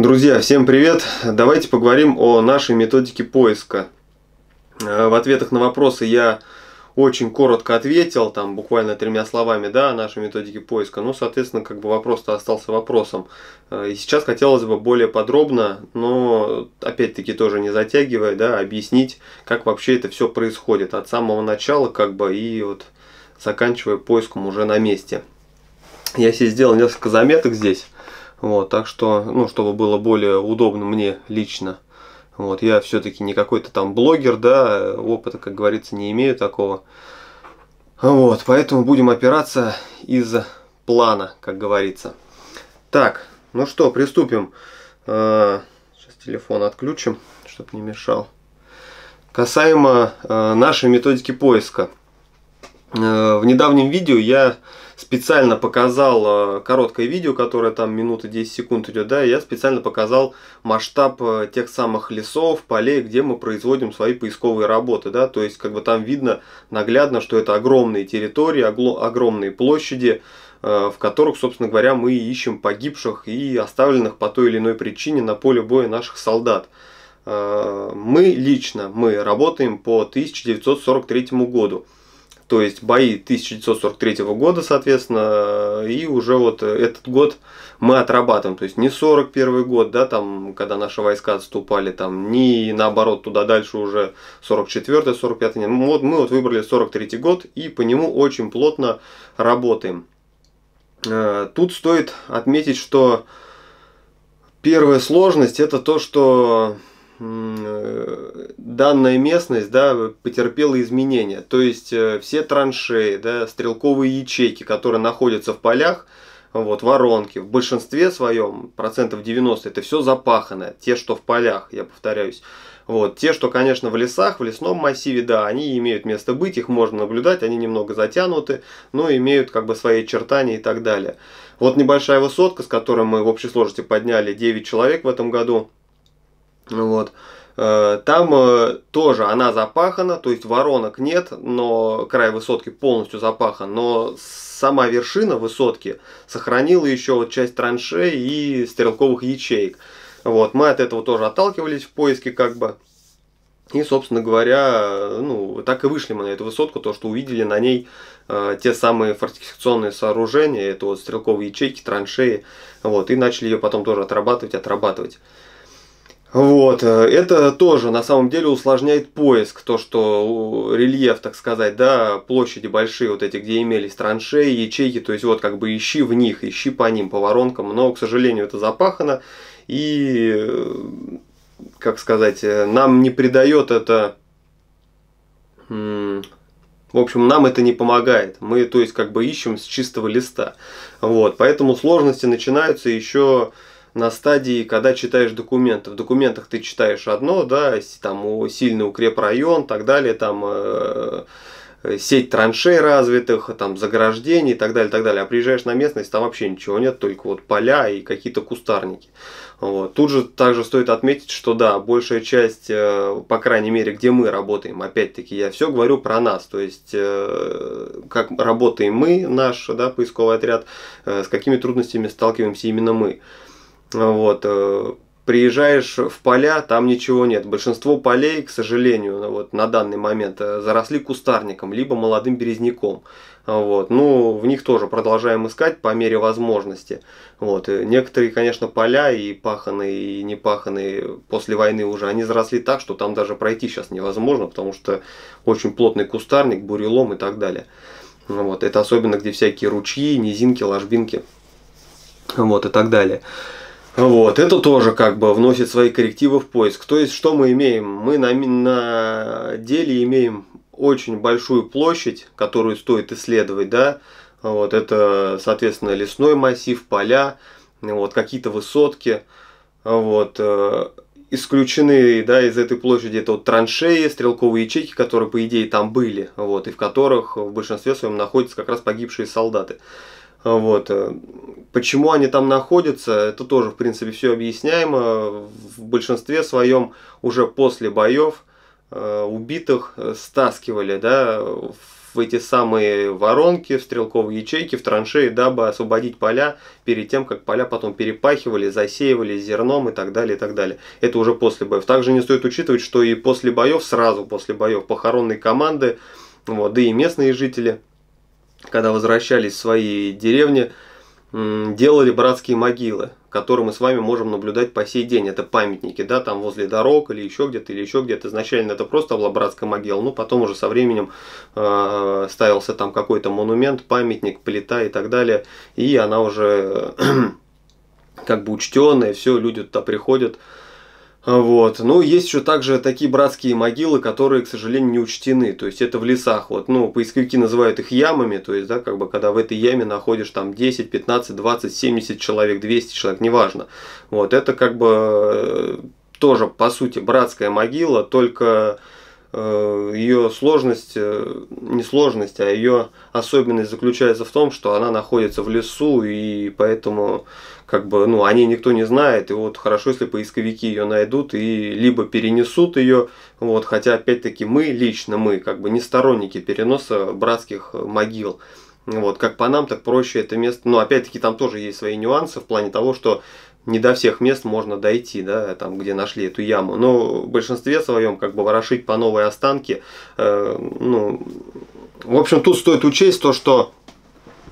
Друзья, всем привет! Давайте поговорим о нашей методике поиска. Э, в ответах на вопросы я очень коротко ответил, там буквально тремя словами, да, о нашей методике поиска. Ну, соответственно, как бы вопрос-то остался вопросом. Э, и сейчас хотелось бы более подробно, но опять-таки тоже не затягивая, да, объяснить, как вообще это все происходит от самого начала, как бы, и вот заканчивая поиском уже на месте. Я себе сделал несколько заметок здесь, вот, так что, ну, чтобы было более удобно мне лично. Вот, я все-таки не какой-то там блогер, да, опыта, как говорится, не имею такого. Вот, поэтому будем опираться из плана, как говорится. Так, ну что, приступим. Сейчас телефон отключим, чтобы не мешал. Касаемо нашей методики поиска. В недавнем видео я специально показал э, короткое видео, которое там минуты 10 секунд идет, да, я специально показал масштаб э, тех самых лесов, полей, где мы производим свои поисковые работы, да, то есть как бы там видно наглядно, что это огромные территории, огромные площади, э, в которых, собственно говоря, мы ищем погибших и оставленных по той или иной причине на поле боя наших солдат. Мы лично, мы работаем по 1943 году то есть бои 1943 года, соответственно, и уже вот этот год мы отрабатываем, то есть не 41 год, да, там, когда наши войска отступали, там, не наоборот туда дальше уже 44 45 нет, вот мы вот выбрали 43 год и по нему очень плотно работаем. Э, тут стоит отметить, что первая сложность это то, что данная местность да, потерпела изменения. То есть э, все траншеи, да, стрелковые ячейки, которые находятся в полях, вот, воронки, в большинстве своем, процентов 90, это все запахано. Те, что в полях, я повторяюсь. Вот. Те, что, конечно, в лесах, в лесном массиве, да, они имеют место быть, их можно наблюдать, они немного затянуты, но имеют как бы свои очертания и так далее. Вот небольшая высотка, с которой мы в общей сложности подняли 9 человек в этом году, вот. Э, там э, тоже она запахана, то есть воронок нет, но край высотки полностью запахан, но сама вершина высотки сохранила еще вот часть траншей и стрелковых ячеек. Вот, мы от этого тоже отталкивались в поиске как бы. И, собственно говоря, ну, так и вышли мы на эту высотку, то, что увидели на ней э, те самые фортификационные сооружения, это вот стрелковые ячейки, траншеи, вот, и начали ее потом тоже отрабатывать, отрабатывать. Вот, э, это тоже на самом деле усложняет поиск, то что рельеф, так сказать, да, площади большие, вот эти, где имелись траншеи, ячейки, то есть вот как бы ищи в них, ищи по ним, по воронкам, но, к сожалению, это запахано, и, как сказать, э, нам не придает это, в общем, нам это не помогает, мы, то есть, как бы ищем с чистого листа, вот, поэтому сложности начинаются еще на стадии, когда читаешь документы. В документах ты читаешь одно, да, там сильный укрепрайон, так далее, там э, сеть траншей развитых, там заграждений и так далее, так далее. А приезжаешь на местность, там вообще ничего нет, только вот поля и какие-то кустарники. Вот. Тут же также стоит отметить, что да, большая часть, э, по крайней мере, где мы работаем, опять-таки, я все говорю про нас, то есть, э, как работаем мы, наш да, поисковый отряд, э, с какими трудностями сталкиваемся именно мы. Вот, э, приезжаешь в поля, там ничего нет. Большинство полей, к сожалению, ну, вот, на данный момент э, заросли кустарником, либо молодым березняком. Вот. Ну, в них тоже продолжаем искать по мере возможности. Вот. И некоторые, конечно, поля и паханые, и не паханые после войны уже, они заросли так, что там даже пройти сейчас невозможно, потому что очень плотный кустарник, бурелом и так далее. Вот. Это особенно, где всякие ручьи, низинки, ложбинки вот, и так далее. Вот, это тоже как бы вносит свои коррективы в поиск. То есть, что мы имеем? Мы на, на деле имеем очень большую площадь, которую стоит исследовать, да, вот, это, соответственно, лесной массив, поля, вот, какие-то высотки, вот, э, исключены, да, из этой площади это вот траншеи, стрелковые ячейки, которые, по идее, там были, вот, и в которых в большинстве своем находятся как раз погибшие солдаты. Вот. Э, почему они там находятся, это тоже, в принципе, все объясняемо. В большинстве своем уже после боев э, убитых стаскивали да, в эти самые воронки, в стрелковые ячейки, в траншеи, дабы освободить поля перед тем, как поля потом перепахивали, засеивали зерном и так далее, и так далее. Это уже после боев. Также не стоит учитывать, что и после боев, сразу после боев, похоронные команды, вот, да и местные жители, когда возвращались в свои деревни, делали братские могилы, которые мы с вами можем наблюдать по сей день. Это памятники, да, там возле дорог или еще где-то, или еще где-то. Изначально это просто была братская могила, ну потом уже со временем э, ставился там какой-то монумент, памятник, плита и так далее. И она уже как бы учтенная, все, люди туда приходят, вот. Ну, есть еще также такие братские могилы, которые, к сожалению, не учтены. То есть это в лесах. Вот, ну, поисковики называют их ямами. То есть, да, как бы, когда в этой яме находишь там 10, 15, 20, 70 человек, 200 человек, неважно. Вот, это как бы э, тоже, по сути, братская могила, только ее сложность, э, не сложность, а ее особенность заключается в том, что она находится в лесу, и поэтому как бы, ну, о ней никто не знает, и вот хорошо, если поисковики ее найдут и либо перенесут ее, вот, хотя, опять-таки, мы, лично мы, как бы не сторонники переноса братских могил, вот, как по нам, так проще это место, но, опять-таки, там тоже есть свои нюансы в плане того, что не до всех мест можно дойти, да, там, где нашли эту яму. Но в большинстве своем, как бы, ворошить по новой останки, э, ну, в общем, тут стоит учесть то, что,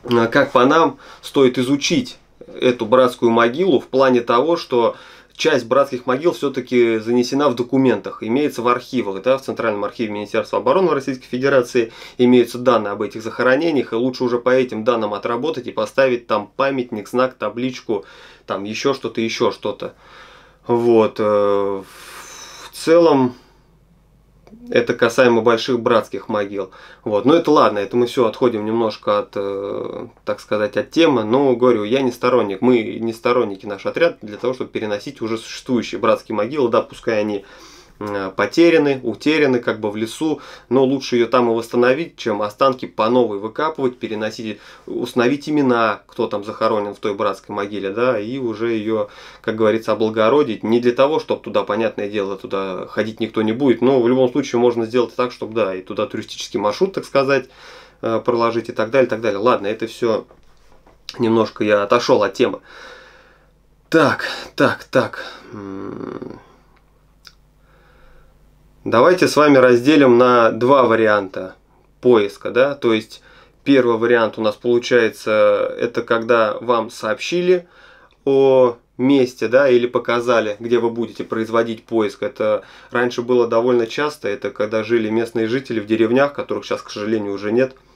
э, как по нам, стоит изучить эту братскую могилу в плане того, что часть братских могил все-таки занесена в документах, имеется в архивах, да, в Центральном архиве Министерства обороны Российской Федерации имеются данные об этих захоронениях, и лучше уже по этим данным отработать и поставить там памятник, знак, табличку, там еще что-то, еще что-то. Вот. Э, в целом, это касаемо больших братских могил. Вот. Но это ладно, это мы все отходим немножко от, э, так сказать, от темы. Но говорю, я не сторонник, мы не сторонники наш отряд для того, чтобы переносить уже существующие братские могилы, да, пускай они потеряны, утеряны как бы в лесу, но лучше ее там и восстановить, чем останки по новой выкапывать, переносить, установить имена, кто там захоронен в той братской могиле, да, и уже ее, как говорится, облагородить. Не для того, чтобы туда, понятное дело, туда ходить никто не будет, но в любом случае можно сделать так, чтобы, да, и туда туристический маршрут, так сказать, э, проложить и так далее, и так далее. Ладно, это все немножко я отошел от темы. Так, так, так. Давайте с вами разделим на два варианта поиска, да, то есть первый вариант у нас получается, это когда вам сообщили о месте, да, или показали, где вы будете производить поиск. Это раньше было довольно часто, это когда жили местные жители в деревнях, которых сейчас, к сожалению, уже нет –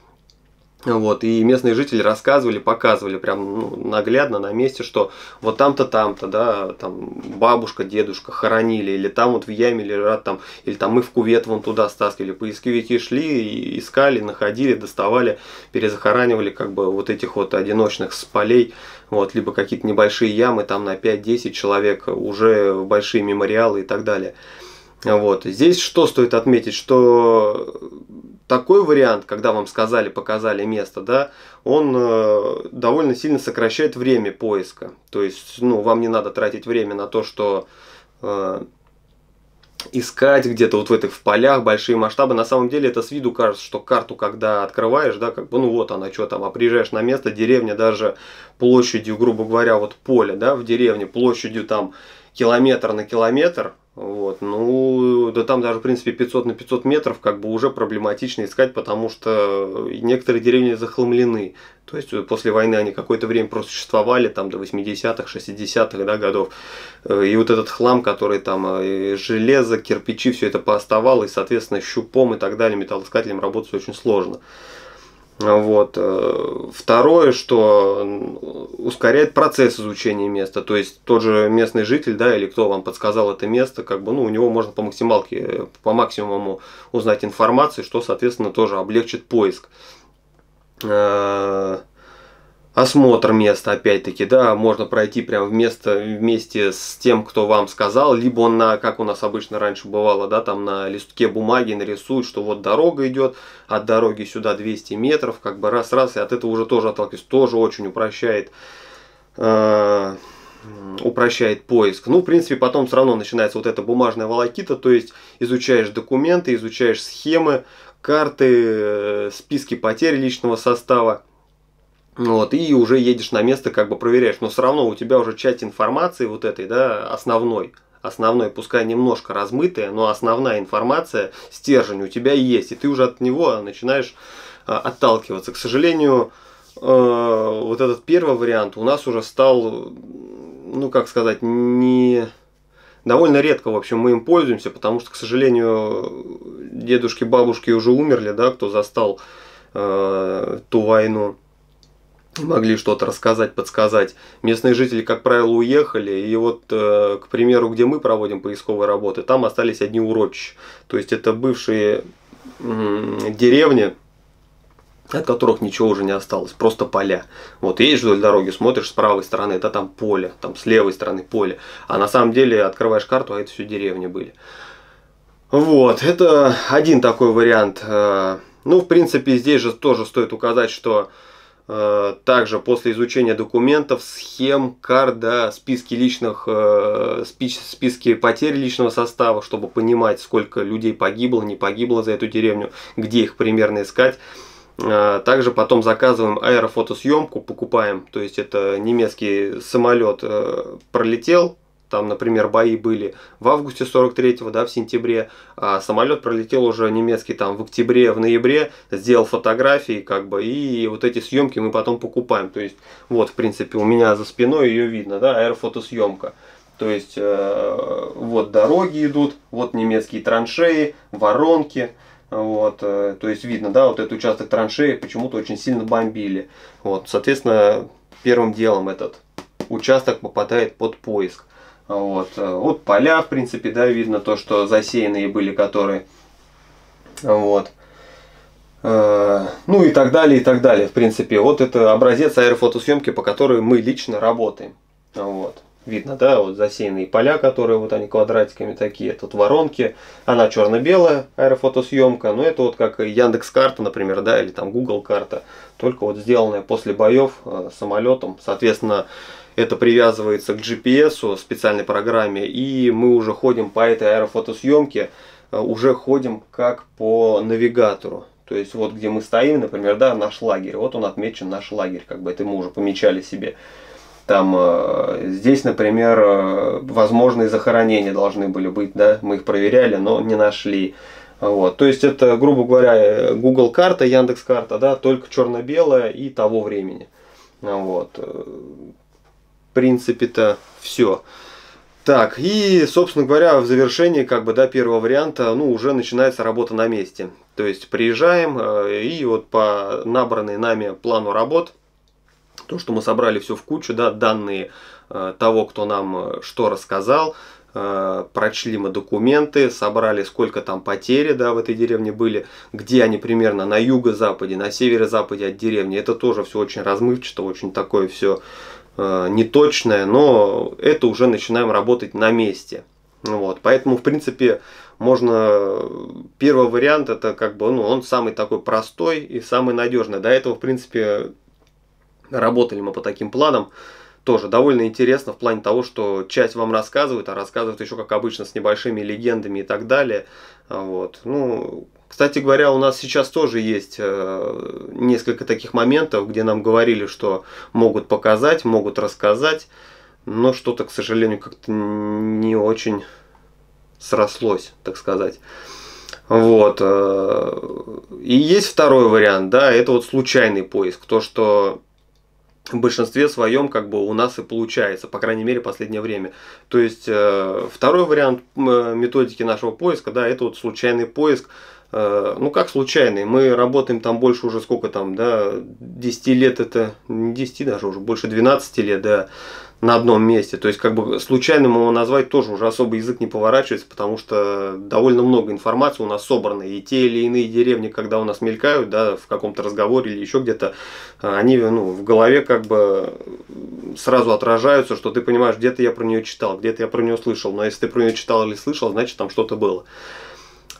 вот, и местные жители рассказывали, показывали прям ну, наглядно на месте, что вот там-то, там-то, да, там бабушка, дедушка хоронили, или там вот в яме лежат, там, или там мы в кувет вон туда стаскивали. Поисковики шли, искали, находили, доставали, перезахоранивали как бы вот этих вот одиночных с полей, вот, либо какие-то небольшие ямы там на 5-10 человек, уже большие мемориалы и так далее. Вот. Здесь что стоит отметить, что такой вариант, когда вам сказали, показали место, да, он э, довольно сильно сокращает время поиска. То есть, ну, вам не надо тратить время на то, что э, искать где-то вот в этих в полях большие масштабы. На самом деле это с виду кажется, что карту, когда открываешь, да, как бы, ну вот она, что там, а приезжаешь на место, деревня даже площадью, грубо говоря, вот поле, да, в деревне, площадью там километр на километр, вот, ну, да там даже, в принципе, 500 на 500 метров как бы уже проблематично искать, потому что некоторые деревни захламлены. То есть после войны они какое-то время просто существовали, там до 80-х, 60-х да, годов. И вот этот хлам, который там, э, железо, кирпичи, все это пооставало, и, соответственно, щупом и так далее, металлоискателем работать очень сложно. Вот. Э, второе, что ускоряет процесс изучения места. То есть тот же местный житель, да, или кто вам подсказал это место, как бы, ну, у него можно по максималке, по максимуму узнать информацию, что, соответственно, тоже облегчит поиск. Э, осмотр места, опять-таки, да, можно пройти прямо вместе, вместе с тем, кто вам сказал, либо он на, как у нас обычно раньше бывало, да, там на листке бумаги нарисует, что вот дорога идет, от дороги сюда 200 метров, как бы раз-раз, и от этого уже тоже отталкиваюсь, тоже очень упрощает э, упрощает поиск. Ну, в принципе, потом все равно начинается вот эта бумажная волокита, то есть изучаешь документы, изучаешь схемы, карты, списки потерь личного состава. Вот, и уже едешь на место, как бы проверяешь. Но все равно у тебя уже часть информации вот этой, да, основной, основной, пускай немножко размытая, но основная информация, стержень у тебя есть, и ты уже от него начинаешь а, отталкиваться. К сожалению, а, вот этот первый вариант у нас уже стал, ну как сказать, не довольно редко, в общем, мы им пользуемся, потому что, к сожалению, дедушки, бабушки уже умерли, да, кто застал э, ту войну могли что-то рассказать, подсказать. Местные жители, как правило, уехали, и вот, э, к примеру, где мы проводим поисковые работы, там остались одни урочища. То есть это бывшие деревни, от которых ничего уже не осталось, просто поля. Вот едешь вдоль дороги, смотришь с правой стороны, это там поле, там с левой стороны поле. А на самом деле открываешь карту, а это все деревни были. Вот, это один такой вариант. Э, ну, в принципе, здесь же тоже стоит указать, что также после изучения документов, схем, карт, да, списки личных, э, списки потерь личного состава, чтобы понимать, сколько людей погибло, не погибло за эту деревню, где их примерно искать. Э, также потом заказываем аэрофотосъемку, покупаем, то есть это немецкий самолет пролетел, там, например, бои были в августе 43-го, да, в сентябре, а самолет пролетел уже немецкий там в октябре, в ноябре, сделал фотографии, как бы, и вот эти съемки мы потом покупаем. То есть, вот, в принципе, у меня за спиной ее видно, да, аэрофотосъемка. То есть, э, вот дороги идут, вот немецкие траншеи, воронки, вот, э, то есть видно, да, вот этот участок траншеи почему-то очень сильно бомбили. Вот, соответственно, первым делом этот участок попадает под поиск. Вот. Вот поля, в принципе, да, видно то, что засеянные были, которые. Вот. Э, ну и так далее, и так далее. В принципе, вот это образец аэрофотосъемки, по которой мы лично работаем. Вот. Видно, да, вот засеянные поля, которые вот они квадратиками такие, тут воронки, она черно-белая аэрофотосъемка, но это вот как Яндекс карта, например, да, или там Google карта, только вот сделанная после боев э, самолетом, соответственно, это привязывается к GPS, специальной программе, и мы уже ходим по этой аэрофотосъемке, э, уже ходим как по навигатору. То есть вот где мы стоим, например, да, наш лагерь, вот он отмечен наш лагерь, как бы это мы уже помечали себе. Там э, здесь, например, э, возможные захоронения должны были быть, да, мы их проверяли, но не нашли. Вот. То есть это, грубо говоря, Google карта, Яндекс карта, да, только черно-белая и того времени. Вот принципе-то все. Так, и, собственно говоря, в завершении, как бы, да, первого варианта, ну, уже начинается работа на месте. То есть, приезжаем, э, и вот по набранной нами плану работ, то, что мы собрали все в кучу, да, данные э, того, кто нам э, что рассказал, прочли мы документы, собрали, сколько там потери, да, в этой деревне были, где они примерно на юго-западе, на северо-западе от деревни. Это тоже все очень размывчато, очень такое все неточное, но это уже начинаем работать на месте. Вот, поэтому, в принципе, можно... Первый вариант, это как бы, ну, он самый такой простой и самый надежный. До этого, в принципе, работали мы по таким планам. Тоже довольно интересно в плане того, что часть вам рассказывают, а рассказывают еще, как обычно, с небольшими легендами и так далее. Вот. Ну, кстати говоря, у нас сейчас тоже есть э, несколько таких моментов, где нам говорили, что могут показать, могут рассказать, но что-то, к сожалению, как-то не очень срослось, так сказать. Вот. Э, и есть второй вариант, да, это вот случайный поиск. То, что в большинстве своем как бы у нас и получается, по крайней мере, последнее время. То есть э, второй вариант методики нашего поиска, да, это вот случайный поиск, ну как случайный, мы работаем там больше уже сколько там, да, 10 лет это, не 10 даже, уже больше 12 лет, да, на одном месте. То есть как бы случайным его назвать тоже уже особо язык не поворачивается, потому что довольно много информации у нас собрано. И те или иные деревни, когда у нас мелькают, да, в каком-то разговоре или еще где-то, э, они ну, в голове как бы сразу отражаются, что ты понимаешь, где-то я про нее читал, где-то я про нее слышал. Но если ты про нее читал или слышал, значит там что-то было.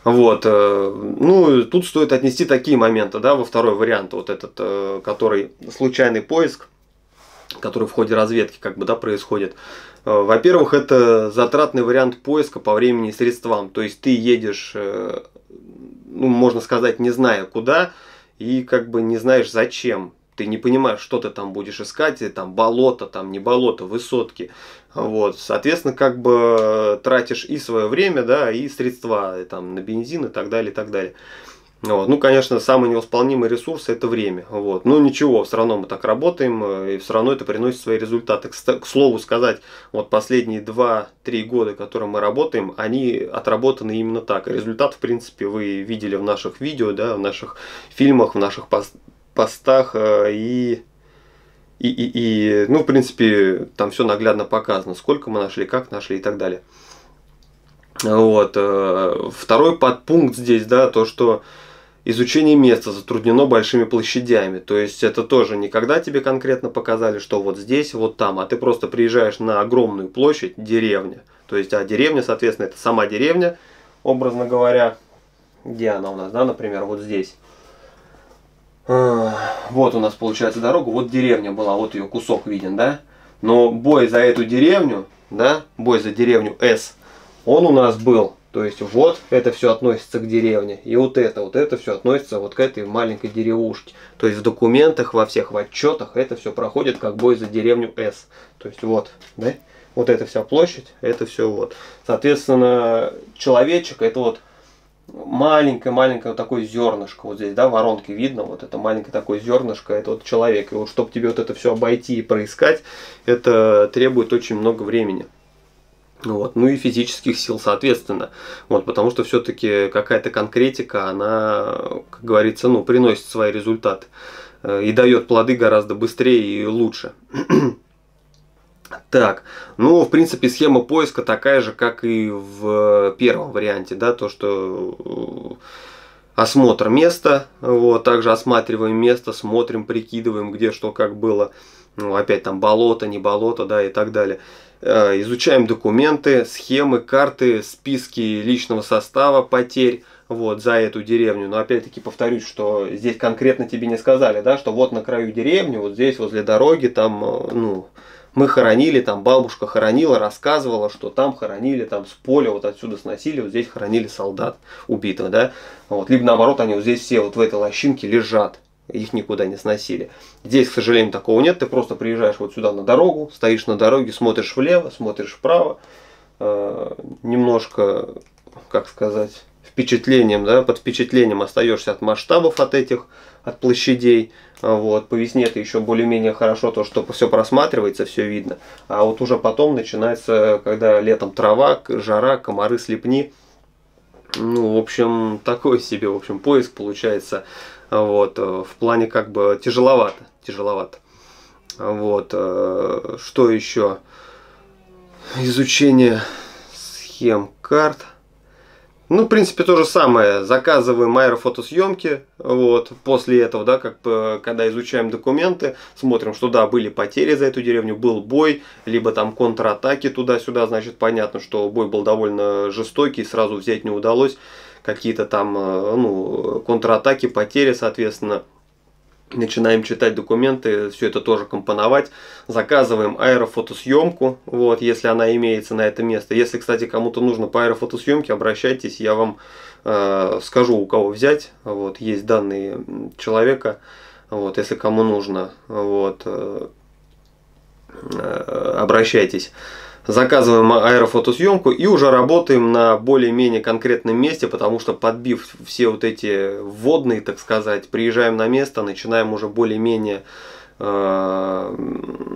Вот, э, ну, тут стоит отнести такие моменты, да, во второй вариант, вот этот, э, который случайный поиск, который в ходе разведки, как бы, да, происходит. Э, во-первых, это затратный вариант поиска по времени и средствам, то есть ты едешь ну, можно сказать, не зная куда, и как бы не знаешь зачем. Ты не понимаешь, что ты там будешь искать, и там болото, там не болото, высотки. Вот, соответственно, как бы тратишь и свое время, да, и средства и, там, на бензин и так далее, и так далее. Вот. Ну, конечно, самый невосполнимый ресурс это время. Вот. Но ничего, все равно мы так работаем, э, и все равно это приносит свои результаты. К, слову сказать, вот последние 2-3 года, которые мы работаем, они отработаны именно так. Результат, в принципе, вы видели в наших видео, да, в наших фильмах, в наших постах. Э, и, и, и, и, ну, в принципе, там все наглядно показано, сколько мы нашли, как нашли и так далее. Вот. Э, второй подпункт здесь, да, то, что Изучение места затруднено большими площадями, то есть это тоже не когда тебе конкретно показали, что вот здесь, вот там, а ты просто приезжаешь на огромную площадь, деревня. То есть, а деревня, соответственно, это сама деревня, образно говоря, где она у нас, да, например, вот здесь. А, вот у нас получается дорога, вот деревня была, вот ее кусок виден, да. Но бой за эту деревню, да, бой за деревню С, он у нас был то есть вот это все относится к деревне. И вот это, вот это все относится вот к этой маленькой деревушке. То есть в документах, во всех в отчетах это все проходит как бой за деревню С. То есть вот, да? Вот эта вся площадь, это все вот. Соответственно, человечек это вот маленькое-маленькое вот такое зернышко. Вот здесь, да, воронки видно, вот это маленькое такое зернышко, это вот человек. И вот чтобы тебе вот это все обойти и проискать, это требует очень много времени. Вот. Ну и физических сил, соответственно. Вот, потому что все-таки какая-то конкретика, она, как говорится, ну, приносит свои результаты. Э, и дает плоды гораздо быстрее и лучше. Так, ну, в принципе, схема поиска такая же, как и в первом варианте, да, то, что э, осмотр места, вот, также осматриваем место, смотрим, прикидываем, где что как было, ну, опять там болото, не болото, да, и так далее. Э, изучаем документы, схемы, карты, списки личного состава потерь вот, за эту деревню. Но опять-таки повторюсь, что здесь конкретно тебе не сказали, да, что вот на краю деревни, вот здесь возле дороги, там, э, ну, мы хоронили, там бабушка хоронила, рассказывала, что там хоронили, там с поля вот отсюда сносили, вот здесь хоронили солдат убитых, да. Вот, либо наоборот, они вот здесь все вот в этой лощинке лежат их никуда не сносили. Здесь, к сожалению, такого нет. Ты просто приезжаешь вот сюда на дорогу, стоишь на дороге, смотришь влево, смотришь вправо. Э, немножко, как сказать, впечатлением, да, под впечатлением остаешься от масштабов от этих, от площадей. Вот, по весне это еще более-менее хорошо, то, что все просматривается, все видно. А вот уже потом начинается, когда летом трава, жара, комары, слепни. Ну, в общем, такой себе, в общем, поиск получается вот, э, в плане как бы тяжеловато, тяжеловато. Вот, э, что еще? Изучение схем карт. Ну, в принципе, то же самое. Заказываем аэрофотосъемки. Вот, после этого, да, как когда изучаем документы, смотрим, что да, были потери за эту деревню, был бой, либо там контратаки туда-сюда, значит, понятно, что бой был довольно жестокий, сразу взять не удалось какие-то там э, ну, контратаки, потери, соответственно. Начинаем читать документы, все это тоже компоновать. Заказываем аэрофотосъемку, вот, если она имеется на это место. Если, кстати, кому-то нужно по аэрофотосъемке, обращайтесь, я вам э, скажу, у кого взять. Вот, есть данные человека, вот, если кому нужно, вот, э, э обращайтесь заказываем аэрофотосъемку и уже работаем на более-менее конкретном месте, потому что подбив все вот эти водные, так сказать, приезжаем на место, начинаем уже более-менее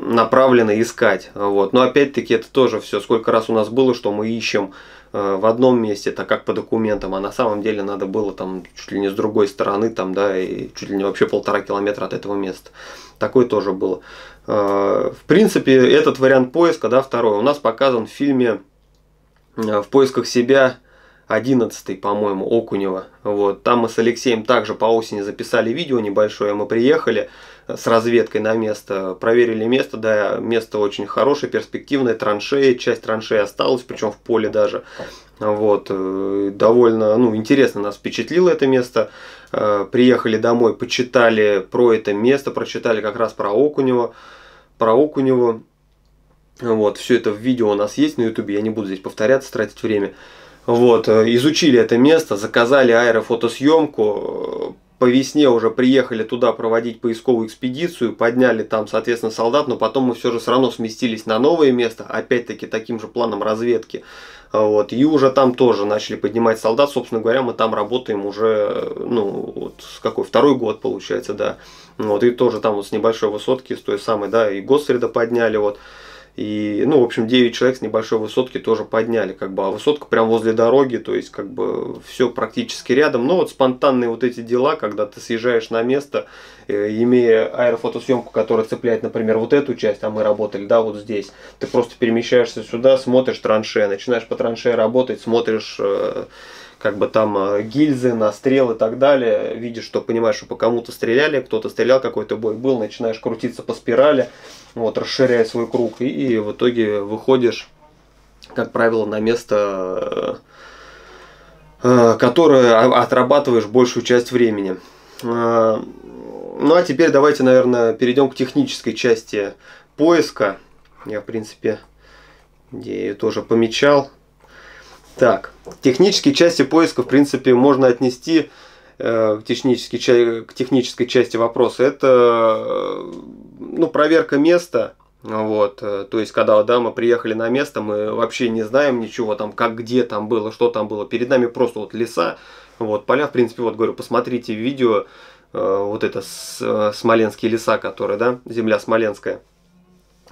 направленно искать. Вот. Но опять-таки это тоже все, сколько раз у нас было, что мы ищем э, в одном месте, так как по документам, а на самом деле надо было там чуть ли не с другой стороны, там, да, и чуть ли не вообще полтора километра от этого места. Такое тоже было. Э, в принципе, этот вариант поиска, да, второй, у нас показан в фильме э, «В поисках себя» 11 по-моему, Окунева. Вот. Там мы с Алексеем также по осени записали видео небольшое. Мы приехали э, с разведкой на место, проверили место. Да, место очень хорошее, перспективное, траншеи. Часть траншеи осталась, причем в поле даже. Вот. Довольно ну, интересно нас впечатлило это место. Приехали домой, почитали про это место, прочитали как раз про Окунева про Окунева. Вот, все это в видео у нас есть на ютубе, я не буду здесь повторяться, тратить время. Вот, изучили это место, заказали аэрофотосъемку, по весне уже приехали туда проводить поисковую экспедицию, подняли там, соответственно, солдат, но потом мы все же все равно сместились на новое место, опять-таки таким же планом разведки. Вот, и уже там тоже начали поднимать солдат, собственно говоря, мы там работаем уже, ну, вот, какой, второй год получается, да. Вот, и тоже там вот с небольшой высотки, с той самой, да, и Госреда подняли, вот. И, ну, в общем, 9 человек с небольшой высотки тоже подняли, как бы, а высотка прям возле дороги, то есть, как бы, все практически рядом. Но вот спонтанные вот эти дела, когда ты съезжаешь на место, э, имея аэрофотосъемку, которая цепляет, например, вот эту часть, а мы работали, да, вот здесь, ты просто перемещаешься сюда, смотришь траншеи, начинаешь по траншеи работать, смотришь э, как бы там э, гильзы, настрел и так далее, видишь, что понимаешь, что по кому-то стреляли, кто-то стрелял, какой-то бой был, начинаешь крутиться по спирали, вот, расширяя свой круг, и, и в итоге выходишь, как правило, на место, э, э, которое отрабатываешь большую часть времени. Ну а теперь давайте, наверное, перейдем к технической части поиска. Я, в принципе, ее тоже помечал. Так, технические части поиска, в принципе, можно отнести э, к, технической, части вопроса. Это ну, проверка места, вот, э, то есть, когда да, мы приехали на место, мы вообще не знаем ничего там, как где там было, что там было. Перед нами просто вот леса, вот, поля, в принципе, вот говорю, посмотрите видео, э, вот это с, э, смоленские леса, которые, да, земля смоленская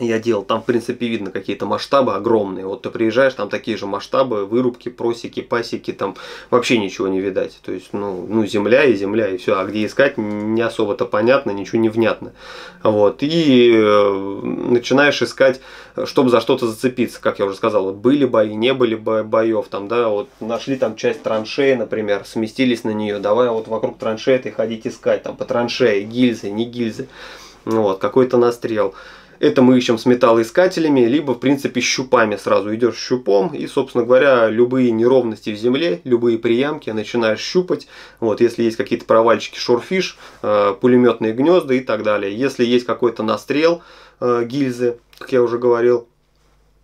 я делал, там в принципе видно какие-то масштабы огромные. Вот ты приезжаешь, там такие же масштабы, вырубки, просеки, пасеки, там вообще ничего не видать. То есть, ну, ну земля и земля, и все. А где искать, не особо-то понятно, ничего не внятно. Вот. И э, начинаешь искать, чтобы за что-то зацепиться, как я уже сказал. Вот были бои, не были боев, там, да, вот нашли там часть траншеи, например, сместились на нее, давай вот вокруг траншеи ты ходить искать, там, по траншеи, гильзы, не гильзы. Вот, какой-то настрел. Это мы ищем с металлоискателями, либо, в принципе, щупами сразу. Идешь щупом и, собственно говоря, любые неровности в земле, любые приямки начинаешь щупать. Вот, если есть какие-то провальчики, шорфиш, э, пулеметные гнезда и так далее. Если есть какой-то настрел, э, гильзы, как я уже говорил,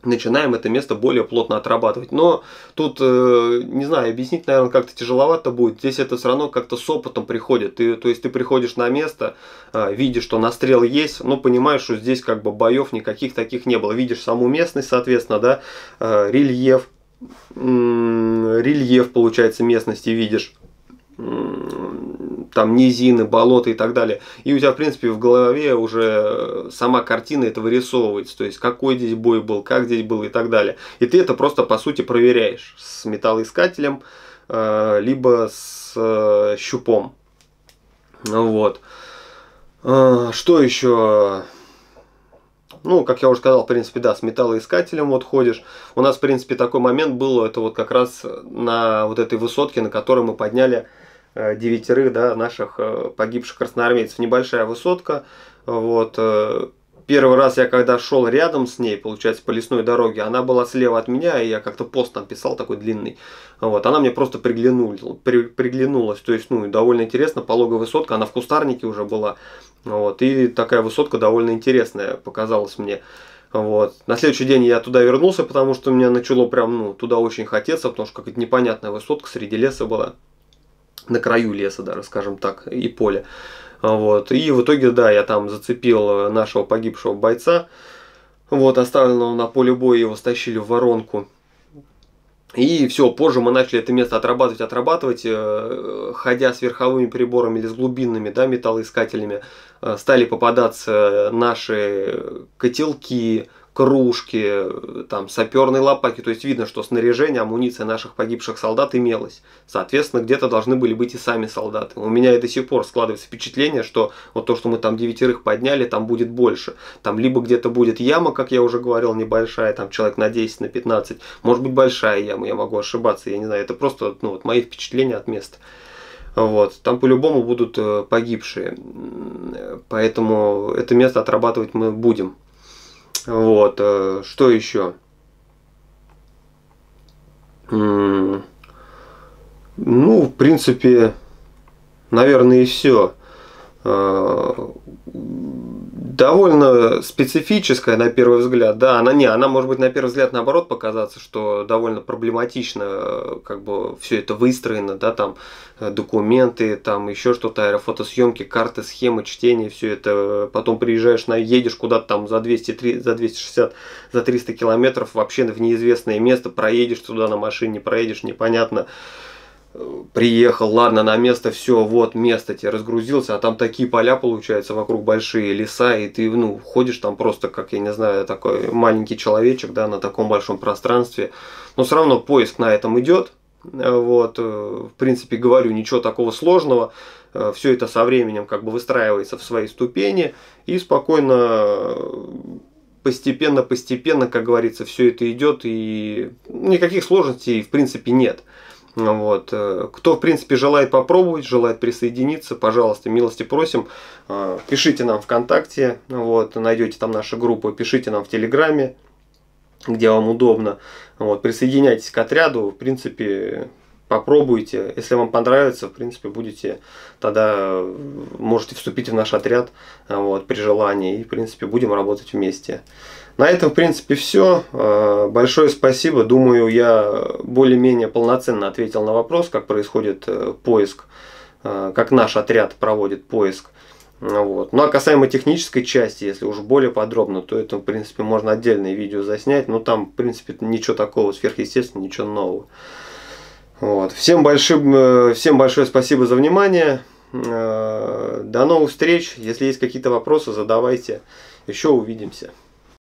начинаем это место более плотно отрабатывать. Но тут, э, не знаю, объяснить, наверное, как-то тяжеловато будет. Здесь это все равно как-то с опытом приходит. Ты, то есть ты приходишь на место, э, видишь, что настрел есть, но понимаешь, что здесь как бы боев никаких таких не было. Видишь саму местность, соответственно, да, э, рельеф, рельеф, получается, местности видишь там низины, болота и так далее. И у тебя, в принципе, в голове уже сама картина это вырисовывается. То есть, какой здесь бой был, как здесь был и так далее. И ты это просто, по сути, проверяешь с металлоискателем, э, либо с э, щупом. Вот. Э, что еще? Ну, как я уже сказал, в принципе, да, с металлоискателем вот ходишь. У нас, в принципе, такой момент был, это вот как раз на вот этой высотке, на которой мы подняли Э, девятерых да, наших э, погибших красноармейцев. Небольшая высотка. Вот. Э, первый раз я когда шел рядом с ней, получается, по лесной дороге, она была слева от меня, и я как-то пост там писал такой длинный. Вот, она мне просто приглянулась, при, приглянулась. То есть, ну, довольно интересно, пологая высотка, она в кустарнике уже была. Вот, и такая высотка довольно интересная показалась мне. Вот. На следующий день я туда вернулся, потому что мне начало прям, ну, туда очень хотеться, потому что какая-то непонятная высотка среди леса была на краю леса даже, скажем так, и поля. Вот. И в итоге, да, я там зацепил нашего погибшего бойца, вот, оставленного на поле боя, его стащили в воронку. И все, позже мы начали это место отрабатывать, отрабатывать, э, ходя с верховыми приборами или с глубинными да, металлоискателями, э, стали попадаться наши котелки, кружки, там, саперные лопатки. То есть видно, что снаряжение, амуниция наших погибших солдат имелось. Соответственно, где-то должны были быть и сами солдаты. У меня и до сих пор складывается впечатление, что вот то, что мы там девятерых подняли, там будет больше. Там либо где-то будет яма, как я уже говорил, небольшая, там человек на 10, на 15. Может быть большая яма, я могу ошибаться, я не знаю. Это просто ну, вот мои впечатления от места. Вот. Там по-любому будут э, погибшие. Поэтому это место отрабатывать мы будем. Вот, э, что еще? Ну, в принципе, наверное, и все. Довольно специфическая на первый взгляд. Да, она не, она может быть на первый взгляд наоборот показаться, что довольно проблематично, э, как бы все это выстроено, да, там э, документы, там еще что-то, аэрофотосъемки, карты, схемы, чтение, все это. Потом приезжаешь, на, едешь куда-то там за 200, 3, за 260, за 300 километров вообще в неизвестное место, проедешь туда на машине, проедешь, непонятно приехал, ладно, на место, все, вот место тебе разгрузился, а там такие поля получаются, вокруг большие леса, и ты, ну, ходишь там просто, как, я не знаю, такой маленький человечек, да, на таком большом пространстве, но все равно поиск на этом идет, вот, э, в принципе, говорю, ничего такого сложного, э, все это со временем как бы выстраивается в свои ступени, и спокойно постепенно-постепенно, как говорится, все это идет, и никаких сложностей в принципе нет. Вот. Э, кто, в принципе, желает попробовать, желает присоединиться, пожалуйста, милости просим. Э, пишите нам ВКонтакте, вот, найдете там нашу группу, пишите нам в Телеграме, где вам удобно. Вот, присоединяйтесь к отряду, в принципе, попробуйте. Если вам понравится, в принципе, будете тогда э, можете вступить в наш отряд вот, при желании. И, в принципе, будем работать вместе. На этом, в принципе, все. Э, большое спасибо. Думаю, я более-менее полноценно ответил на вопрос, как происходит э, поиск, э, как наш отряд проводит поиск. Вот. Ну а касаемо технической части, если уже более подробно, то это, в принципе, можно отдельное видео заснять. Но там, в принципе, ничего такого сверхъестественного, ничего нового. Вот. Всем, большим, всем большое спасибо за внимание. До новых встреч. Если есть какие-то вопросы, задавайте. Еще увидимся.